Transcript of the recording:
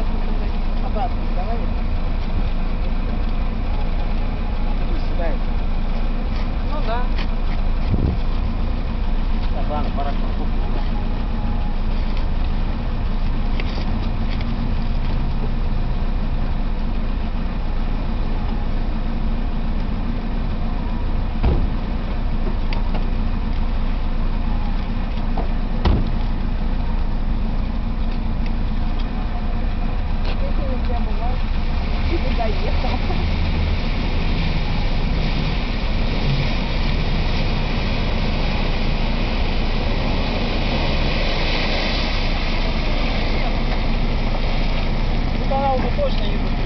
обратно, обратно, давай. надоело. По каналу точно еду.